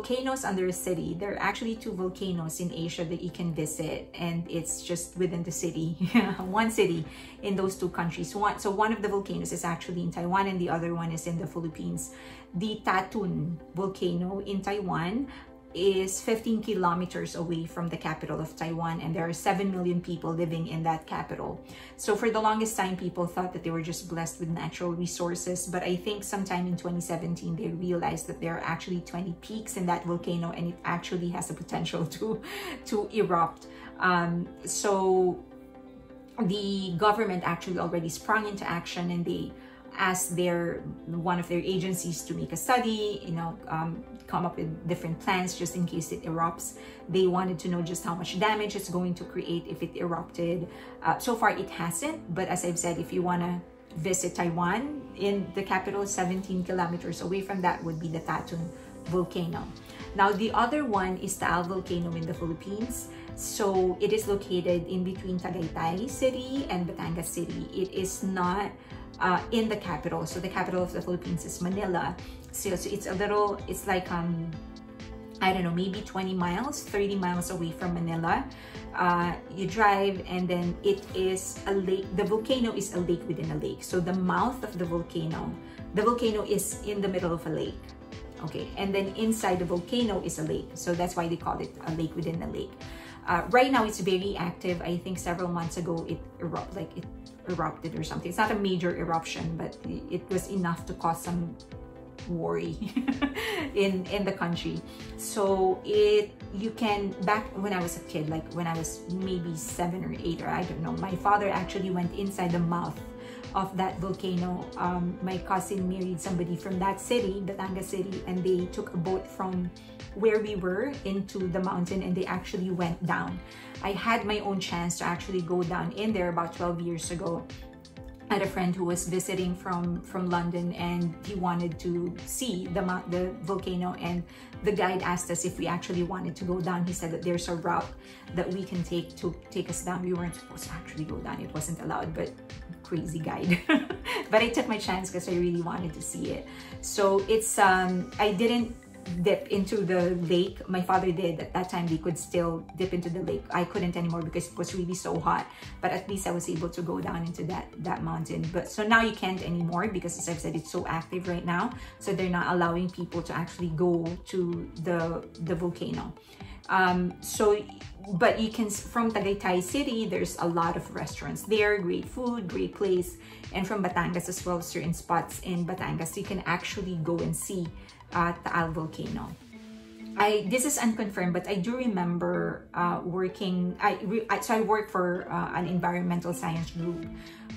volcanoes under a city. There are actually two volcanoes in Asia that you can visit, and it's just within the city, one city in those two countries. One, so one of the volcanoes is actually in Taiwan, and the other one is in the Philippines. The Tatun volcano in Taiwan is 15 kilometers away from the capital of Taiwan and there are 7 million people living in that capital. So for the longest time, people thought that they were just blessed with natural resources. But I think sometime in 2017, they realized that there are actually 20 peaks in that volcano and it actually has the potential to, to erupt. Um, so the government actually already sprung into action and they asked their one of their agencies to make a study, you know, um, come up with different plans just in case it erupts. They wanted to know just how much damage it's going to create if it erupted. Uh, so far, it hasn't. But as I've said, if you want to visit Taiwan, in the capital, 17 kilometers away from that would be the Tatun volcano. Now, the other one is Taal volcano in the Philippines. So it is located in between Tagaytay City and Batangas City. It is not uh, in the capital. So the capital of the Philippines is Manila. So, so it's a little, it's like, um, I don't know, maybe 20 miles, 30 miles away from Manila. Uh, you drive and then it is a lake. The volcano is a lake within a lake. So the mouth of the volcano, the volcano is in the middle of a lake. Okay, and then inside the volcano is a lake. So that's why they call it a lake within a lake. Uh, right now it's very active. I think several months ago it erupted, like it erupted or something. It's not a major eruption, but it was enough to cause some worry in in the country so it you can back when i was a kid like when i was maybe seven or eight or i don't know my father actually went inside the mouth of that volcano. Um, my cousin married somebody from that city, Batangas City, and they took a boat from where we were into the mountain and they actually went down. I had my own chance to actually go down in there about 12 years ago I had a friend who was visiting from from London and he wanted to see the the volcano and the guide asked us if we actually wanted to go down. He said that there's a route that we can take to take us down. We weren't supposed to actually go down. It wasn't allowed but crazy guide. But I took my chance because I really wanted to see it. So it's um I didn't dip into the lake. My father did. At that time, they could still dip into the lake. I couldn't anymore because it was really so hot. But at least I was able to go down into that, that mountain. But so now you can't anymore because as I've said, it's so active right now. So they're not allowing people to actually go to the, the volcano. Um, so, but you can, from Tagaytay City, there's a lot of restaurants there, great food, great place. And from Batangas as well, certain spots in Batangas, you can actually go and see uh, Taal volcano. I this is unconfirmed, but I do remember uh, working. I, I, so I worked for uh, an environmental science group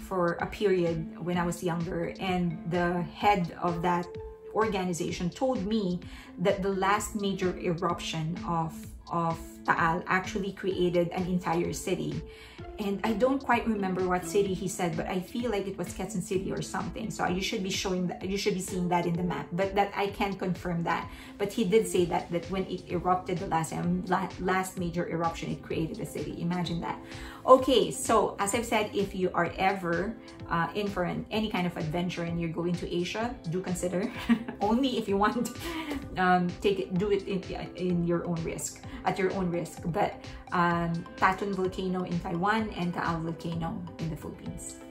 for a period when I was younger, and the head of that organization told me that the last major eruption of of Taal actually created an entire city and I don't quite remember what city he said, but I feel like it was Quezon City or something. So you should be showing that, you should be seeing that in the map, but that I can't confirm that. But he did say that that when it erupted the last um, last major eruption, it created a city. Imagine that. Okay, so as I've said, if you are ever uh, in for an, any kind of adventure and you're going to Asia, do consider only if you want. Um, take it, do it in, in your own risk, at your own risk. But um, Tatun volcano in Taiwan and Taal volcano in the Philippines.